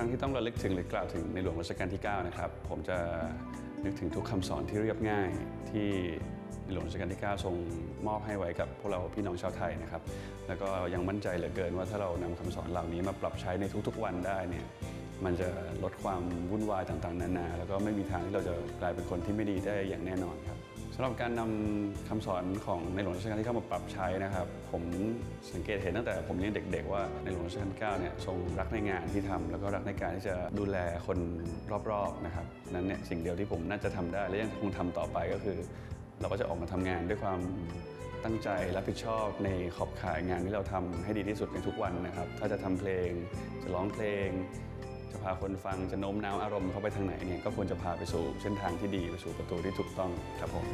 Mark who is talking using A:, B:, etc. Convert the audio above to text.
A: ครั้งที่ต้องระลึกถึงหรือกล่าวถึงในหลวงรัชกาลที่ 9 นะครับ ผมจะนึกถึงทุกคำสอนที่เรียบง่ายที่ในหลวงรัชกาลที่ 9 ทรงมอบให้ไว้กับพวกเราพี่น้องชาวไทยนะครับ แล้วก็ยังมั่นใจเหลือเกินว่าถ้าเรานำคำสอนเหล่านี้มาปรับใช้ในทุกๆวันได้เนี่ยมันจะลดความวุ่นวายต่างๆ นานา แล้วก็ไม่มีทางที่เราจะกลายเป็นคนที่ไม่ดีได้อย่างแน่นอนครับำหรับการนำคำสอนของในหลวงรัชกาลที่เข้ามาปรับใช้นะครับ ผมสังเกตเห็นตั้งแต่ผมยังเด็ก ๆ ว่าในหลวงรัชกาลที่9เนี่ยทรงรักในงานที่ทำแล้วก็รักในการที่จะดูแลคนรอบๆนะครับนั้นเนี่ยสิ่งเดียวที่ผมน่าจะทำได้และยังคงทำต่อไปก็คือ เราก็จะออกมาทำงานด้วยความตั้งใจรับผิดชอบในขอบข่ายงานที่เราทำให้ดีที่สุดในทุกวันนะครับ ถ้าจะทำเพลงจะร้องเพลง จะพาคนฟังจะโน้มน้าวอารมณ์เข้าไปทางไหนเนี่ยก็ควรจะพาไปสู่เส้นทางที่ดีไปสู่ประตูที่ถูกต้องครับผม